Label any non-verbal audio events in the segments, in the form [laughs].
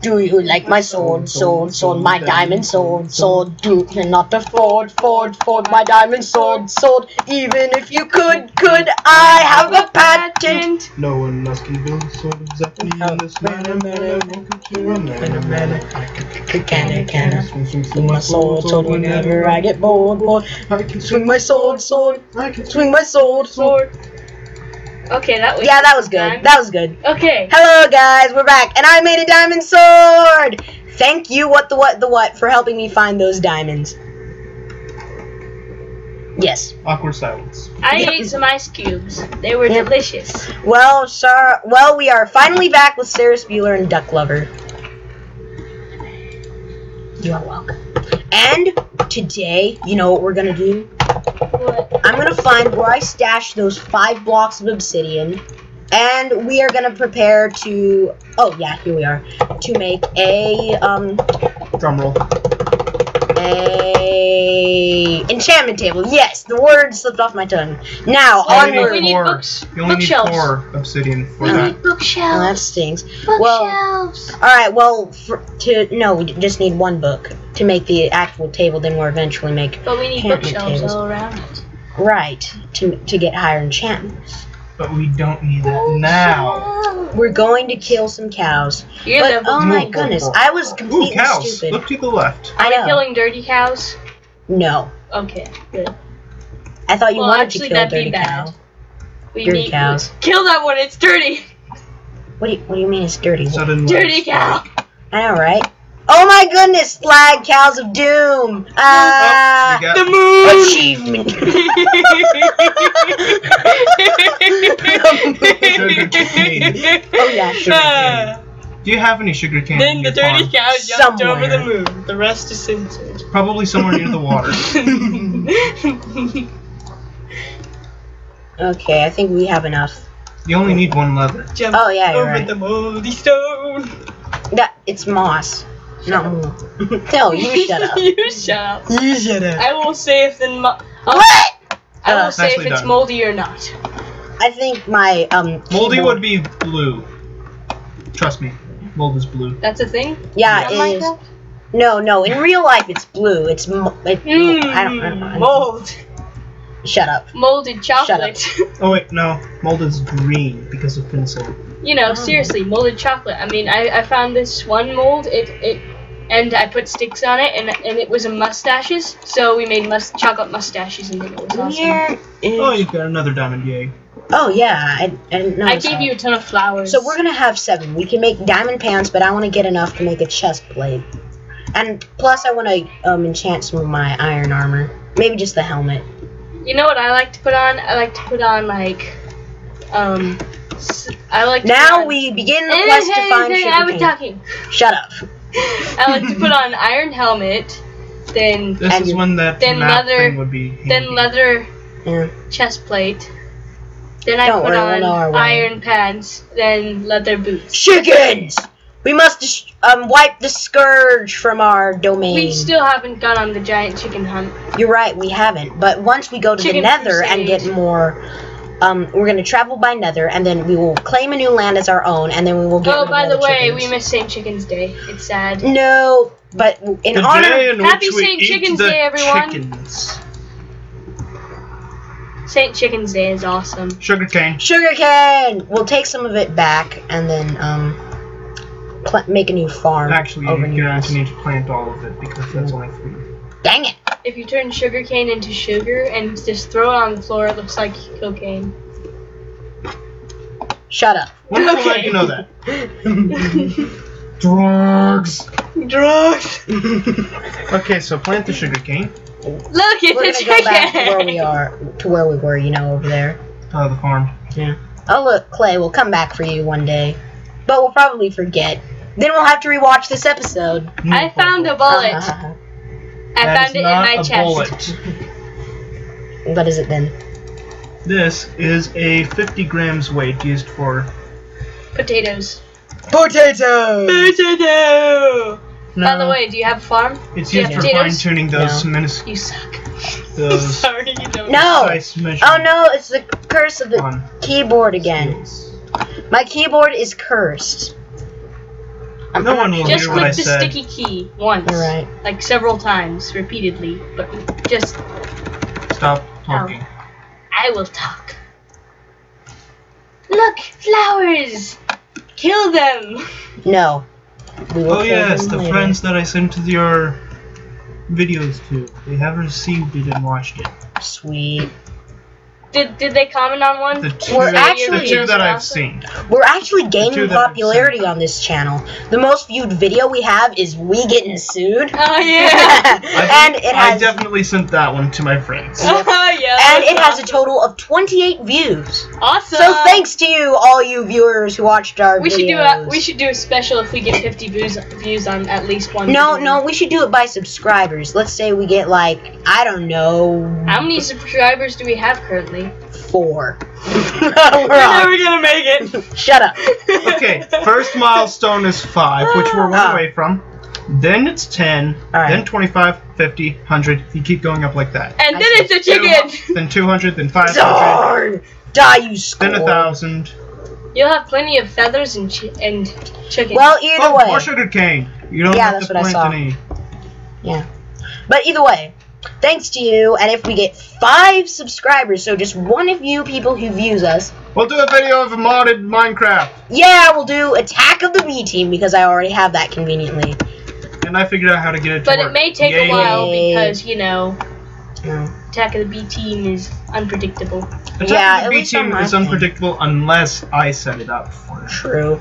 Do you like my sword, sword, sword, my diamond sword, sword? You cannot afford, afford, afford my diamond sword, sword. Even if you could, could I have a patent? No one else can build a sword exactly in this manner. manner. Welcome to a manner, manner. Can, Can I, can I? Swing my sword, sword, whenever I get bored, bored. I can Swing my sword, sword, I can swing my sword, sword. Okay, that was. Yeah, that was good. That was good. Okay. Hello guys, we're back, and I made a diamond sword. Thank you, what the what the what, for helping me find those diamonds. Yes. Awkward silence. I Yep. ate some ice cubes. They were Yep. delicious. Well, sir. Well, we are finally back with Sarah Spieler and Duck Lover. You are welcome. And today, you know what we're gonna do? I'm gonna find where I stashed those five blocks of obsidian, and we are gonna prepare to. Oh yeah, here we are. To make a um Drum roll. A enchantment table. Yes, the word slipped off my tongue. Now You only onward. we need need four. books- You only need bookshelves. four obsidian for We that. need Oh, that bookshelves. stings. Well, Bookshelves. all right. Well, for, to no, we just need one book to make the actual table. Then we'll eventually make But we need enchantment bookshelves tables. all around it. right to to get higher enchantments. But we don't need that now. We're going to kill some cows. You're But level oh two. my oh, goodness, oh. I was Ooh, completely cows. stupid. Look to the left. I Are we killing dirty cows? No, Okay, good. I thought you Well, wanted actually, to kill that'd dirty bad. cow. We Dirty need cows. Kill that one. It's dirty. What do you What do you mean it's dirty? Sudden Dirty cow. I know, right? Oh my goodness, flag cows of doom! Ah, Oh, The moon. achievement. [laughs] [laughs] [laughs] Sugar cane. oh yeah, sure. Ah. Do you have any sugar cane? Then in the your dirty farm? cow jumped over the moon. The rest is censored. Probably somewhere near the water. [laughs] Okay, I think we have enough. You only need one leather. Jump Oh yeah, you're over right. the moldy stone. That it's moss, not wool. no, you [laughs] shut up. you shut up. You shut up. I will say if the mo- I'll- What? I will Uh, say if it's done. moldy or not. I think my um. Moldy would be blue. Trust me, mold is blue. That's a thing. Yeah, In it is. Minecraft? No, no. In real life, it's blue. It's mo- it, Mm, I don't. I don't know. mold. Shut up. Molded chocolate. [laughs] Oh wait, no, mold is green because of pencil. you know, Oh. seriously, molded chocolate. I mean, I, I found this one mold. It it. And I put sticks on it, and and it was a mustaches. So we made mus- chocolate mustaches, and then it was awesome. Here is- Oh, you've got another diamond, yay! Oh yeah, I, I didn't know. I gave you a ton of flowers. So we're gonna have seven. We can make diamond pants, but I want to get enough to make a chest plate. And plus, I want to um, enchant some of my iron armor. Maybe just the helmet. You know what I like to put on? I like to put on like, um, I like. To put Now on- we begin the Hey, quest to find hey, I was sugarcane. talking. Shut up. [laughs] I like to put on iron helmet, then This And is when that then map leather- thing would be. Handy. then leather Yeah. chest plate. Then I Don't put worry, we'll on know our way. iron pants, then leather boots. Chickens. We must dis- um, wipe the scourge from our domain. We still haven't gone on the giant chicken hunt. You're right, we haven't. But once we go to Chicken the Nether and crusade. get more, um, we're gonna travel by Nether, and then we will claim a new land as our own, and then we will get. Oh, of by all the way, chickens. we missed St. Chicken's Day. It's sad. No, but in The honor. day in Happy which we St. eat Chicken's the Day, everyone. Chickens. St. Chicken's Day is awesome. Sugarcane. Sugarcane. We'll take some of it back, and then um, pl- make a new farm. Actually, you're going to need to plant all of it because that's only three. Dang it! If you turn sugarcane into sugar and just throw it on the floor, it looks like cocaine. Shut up. When did Okay. you know that? [laughs] Drugs. Drugs. Okay, so plant the sugarcane. Look, it's We're a gonna go back to where we are, to where we were, you know, over there. Uh, the farm. Yeah. Oh look, Clay, we'll come back for you one day, but we'll probably forget. Then we'll have to rewatch this episode. I found a bullet. I That found is it in not my a chest. bullet. [laughs] what is it then? This is a 50 grams weight used for. Potatoes. Potato. Potato. No, By the way, do you have a farm? it's do you used have for potatoes? fine tuning those No. minus You suck. [laughs] those [laughs] Sorry, you don't. No. Oh no, it's the curse of the on keyboard again. scales. My keyboard is cursed. I'm No one will sure. Just hear what I click the said. sticky key once. You're right. Like several times, repeatedly. But just, Stop talking. I will talk. Look, flowers! Kill them! No. Oh yes, the later. friends that I sent your videos to. They have received it and watched it. Sweet. Did, did they comment on one? The two, We're the actually- two that I've seen. We're actually gaining popularity on this channel. The most viewed video we have is we getting sued. Oh yeah! [laughs] and it has, I definitely sent that one to my friends. [laughs] oh yeah! and that's it has a total of 28 views. Awesome! So thanks to you, all you viewers who watched our We videos. should do a we should do a special if we get 50 views views on at least one. No, video. no, we should do it by subscribers. Let's say we get like I don't know. How many subscribers do we have currently? Four. [laughs] We're We're never gonna make it. Shut up. Okay, first milestone is 5, which we're one Ah. away from. Then it's 10, Alright. then 25, 50, 100. You keep going up like that. And then it's a chicken. Then 200, then 500, Darn. Die, you score. then 1,000. You'll have plenty of feathers and chi- and chicken. Well, either Oh, way. more sugar cane. You don't Yeah, have that's to what I plant saw. any. But either way, thanks to you, and if we get five subscribers, so just one of you people who views us, We'll do a video of modded Minecraft. yeah, we'll do Attack of the B Team because I already have that conveniently. And I figured out how to get it to but work. it may take Yay. a while because you know No. Attack of the B team is unpredictable. Attack Yeah, of the B team is phone. unpredictable unless I set it up for it. True.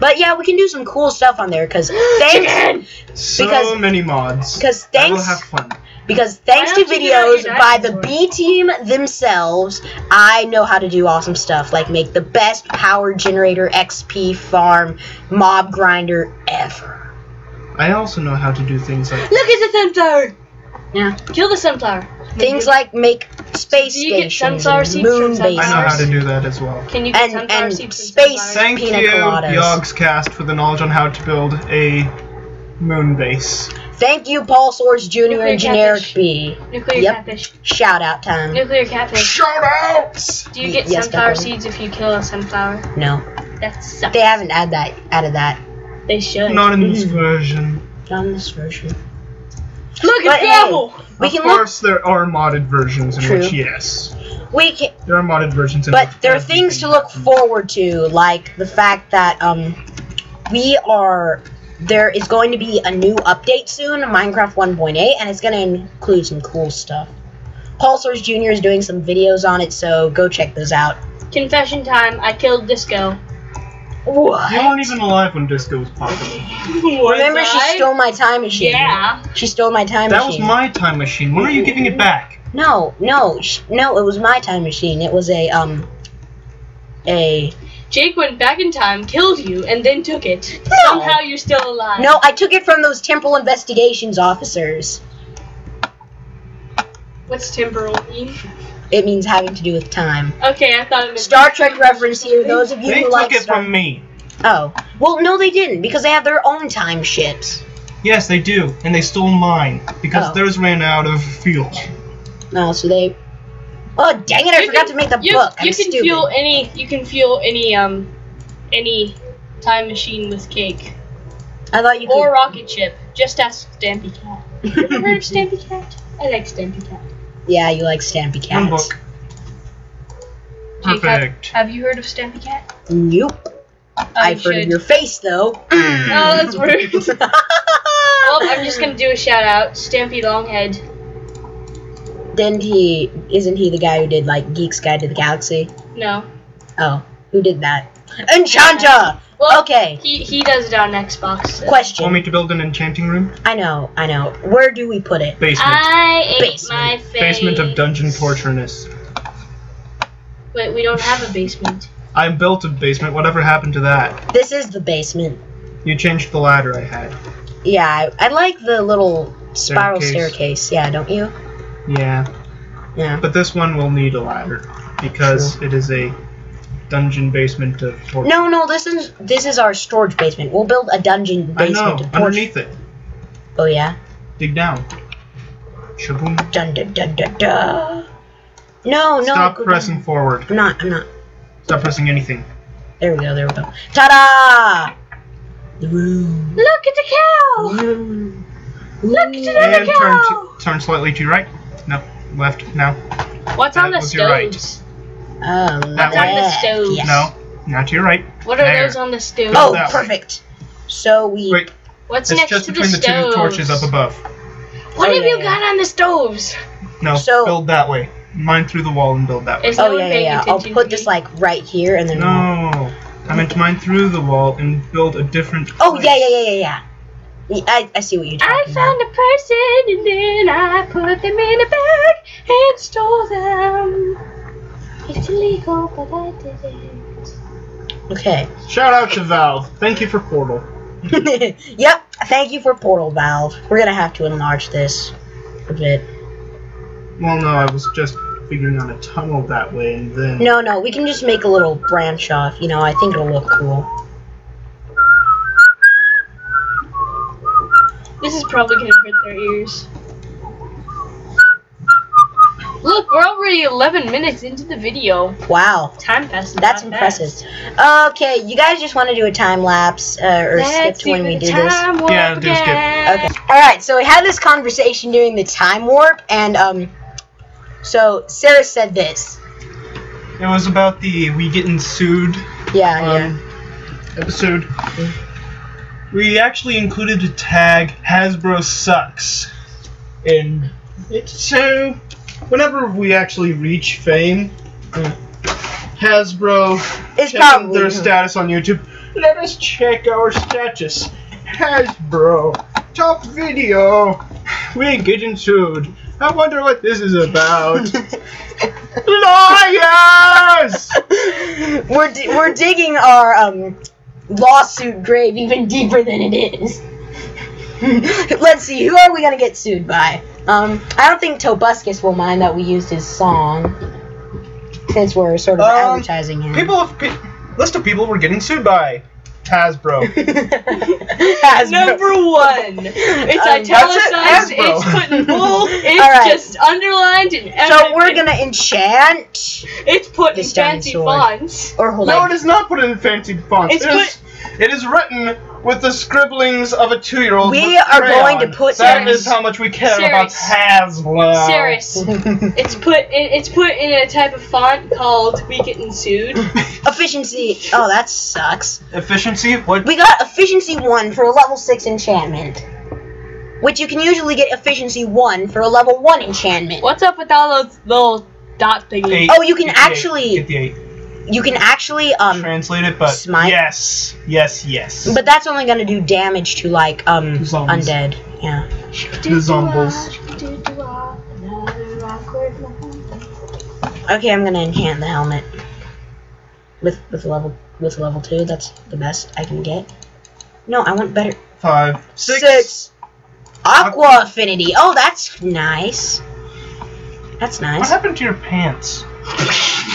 But yeah, we can do some cool stuff on there because [gasps] thanks So Because- many mods. because thanks. I will have fun. Because thanks to don't you get out videos by the? B Team themselves, I know how to do awesome stuff like make the best power generator XP farm mob grinder ever. I also know how to do things like Look at the sunflower. Yeah. Kill the sunflower. Things like make space Do you get stations, sunflower and seeds from moon sunflowers? I know how to do that as well. Can you get and sunflower and space? Thank pina you, coladas. Yogscast, for the knowledge on how to build a moon base. Thank you, Paul Soares Jr. Nuclear and Generic catfish. B. Nuclear Yep. catfish. Shout out time. Nuclear catfish. Shout outs! Do you get Yes, sunflower Pepper. seeds if you kill a sunflower? No, That sucks. they haven't added that. Added that. They should. Not in this Mhm. version. Not in this version. Look But at hey, gravel. We of can look. course, there are modded versions in True. which, yes, We can, there are modded versions in but which there are things to look forward to, like the fact that um, we are. There is going to be a new update soon, Minecraft 1.8, and it's going to include some cool stuff. Paul Soares Jr. is doing some videos on it, so go check those out. Confession time. I killed Disco. What? You weren't even alive when Disco was popular. [laughs] Remember, she stole my time machine. Yeah. She stole my time machine. That was my time machine. When are you giving it back? No, no, sh- no. It was my time machine. It was a um, a Jake went back in time, killed you, and then took it. No. Somehow you're still alive. no. I took it from those temporal investigations officers. What's temporal mean? It means having to do with time. Okay, I thought it meant Star Trek reference here. Those of you They who took like it Star- from me. Oh, well, no, they didn't because they have their own time ships. Yes, they do, and they stole mine because Oh. theirs ran out of fuel. No, so they. Oh dang it! I You forgot can- to make the You, book. I'm you can stupid. fuel any. You can fuel any um, any time machine with cake I thought you could. or rocket ship. Just ask Stampy Cat. Have Ever heard of Stampy Cat? I like Stampy Cat. yeah, you like Stampy cats. One book. Jake, have, Perfect. have you heard of Stampy Cat? Nope. I've you heard of your face though. [clears throat] Oh, that's rude. [laughs] well, I'm just gonna do a shout out. Stampy Longhead. Didn't he? Isn't he the guy who did like Geek's Guide to the Galaxy? No. Oh, who did that? Enchanta. Well, Okay. he he does it on Xbox. so- Want me to build an enchanting room? I know. I know. Where do we put it? Basement. I ate Basement. my face. Basement of dungeon tortureness. Wait, we don't have a basement. I built a basement. Whatever happened to that? This is the basement. You changed the ladder I had. Yeah, I, I like the little spiral Staircase. staircase. Yeah, don't you? Yeah, Yeah. but this one will need a ladder because it is a dungeon basement of torture. No, no. This is this is our storage basement. We'll build a dungeon I basement know. of torture. Underneath it, Oh yeah. dig down. Shaboom. Dun dun dun dun dun. No, no. Stop go pressing down. forward. I'm not. I'm not. Stop pressing anything. There we go. There we go. Ta-da! The room. Look at the cow. room. Look at And the turn cow. to, turn slightly to your right. No, left. Now. What's on the was your right. stoves? Oh, That What's on the left, stove? yes. No, now to your right. What are There. those on the stove? Oh, that way. perfect. So we. Wait, What's it's next just to between the the, stoves? two torches up above. What Oh, have yeah, you yeah. got on the stoves? No, So- build that way. Mine through the wall and build that way. Is no Oh one yeah, yeah, paying yeah. I'll attention put to this me? like right here and then. No, I meant mine through the wall and build a different. Oh place. yeah, yeah, yeah, yeah, yeah. Yeah, I, I see what you're I talking found a person and then I put them in a bag and stole them. It's illegal, but I did it. about. Okay. Shout out to Valve. Thank you for Portal. [laughs] yep. Thank you for Portal Valve. We're gonna have to enlarge this a bit. Well, no, I was just figuring out a tunnel that way and then. No, no, we can just make a little branch off. You know, I think it'll look cool. This is probably gonna hurt their ears. Look, we're already 11 minutes into the video. Wow. Time passes. That's impressive. fast. Okay, you guys just want to do a time lapse uh, or skip Let's to when we the do this? warp Yeah, do skip. Okay. All right. So we had this conversation during the time warp, and um, so Sarah said this. It was about the we getting sued Yeah, um, episode. We actually included the tag Hasbro sucks, and it's so whenever we actually reach fame, Hasbro yeah. It's checking probably their status on YouTube. Let us check our status. Hasbro top video. We ain't getting sued. I wonder what this is about. [laughs] Lawyers! we're di- we're digging our um lawsuit grave even deeper than it is. [laughs] Let's see, who are we gonna get sued by? Um, I don't think Tobuscus will mind that we used his song, since we're sort of Um, advertising him. People pe- list of people we're getting sued by Hasbro. [laughs] Hasbro. Number one. It's Um, italicized, it, it's put in bold, [laughs] it's Alright. just underlined and so we're gonna enchant, It's put in fancy sword. fonts. or hold no, on. it is not put in fancy fonts. It's It is, it is written with the scribblings of a two-year-old. We are crayon. going to put That some- is how much we care about Serious. Hasbro. Serious. [laughs] It's put in, it's put in a type of font called "We Getting Sued." [laughs] efficiency. Oh, that sucks. Efficiency? What? We got efficiency one for a level six enchantment, which you can usually get efficiency one for a level one enchantment. What's up with all those little dot thingies? Eight. Oh, you can Get the eight. actually- get the eight. You can actually um, Translate it, but smite. yes, yes, yes. but that's only gonna do damage to like um Zombies. undead. Yeah. the zombies. Okay, I'm gonna enchant the helmet with with level with level two. That's the best I can get. No, I want better. Five, six. Six. Aqua affinity. Oh, that's nice. That's nice. What happened to your pants?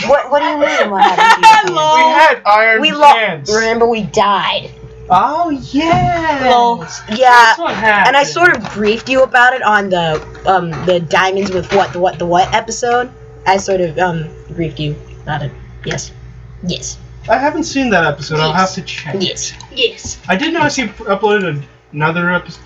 What What do you mean? What happened to you? [laughs] We had iron We pants. lost. Remember, we died. Oh yeah. Lol. Yeah, That's what happened. and I sort of briefed you about it on the um the diamonds with what the what the what episode. I sort of um briefed you about it. Yes. Yes. I haven't seen that episode. I'll have to check. Yes. Yes. I did notice he uploaded another episode,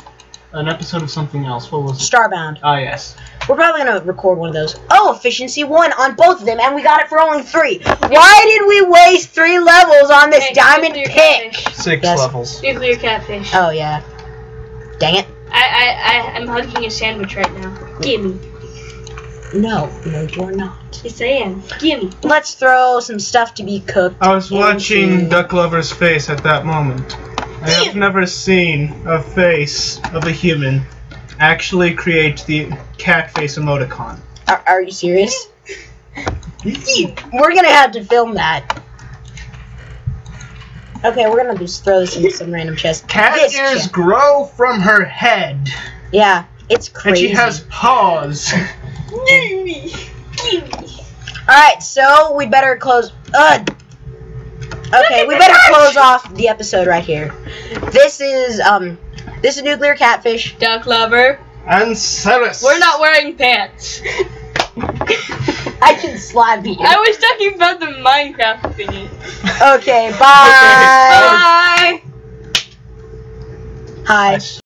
an episode of something else. What was it? Starbound. Ah, yes. We're probably gonna record one of those. Oh, efficiency one on both of them, and we got it for only three. Why did we waste three levels on this Hey, diamond nuclear pick? catfish. Six Yes. levels. Nuclear catfish. Oh yeah. Dang it. I, I, I, I'm hugging a sandwich right now. Gimme. No, no, you're not. Yes, I am. Gimme. Let's throw some stuff to be cooked. I was watching into- Duck Lover's face at that moment. I have never seen a face of a human actually create the cat face emoticon. Are, are you serious? We're gonna have to film that. Okay, we're gonna just throw this in some random chest. Cat This ears chest. grow from her head, Yeah, it's crazy. and she has paws. Gimme. Gimme. All right, so we better close. Uh, okay, we better close off the episode right here. This is um, this is nuclear catfish. Duck lover. and Ceres. We're not wearing pants. [laughs] I can slap you. I was talking about the Minecraft thingy. Okay, bye. [laughs] Bye. Hi. I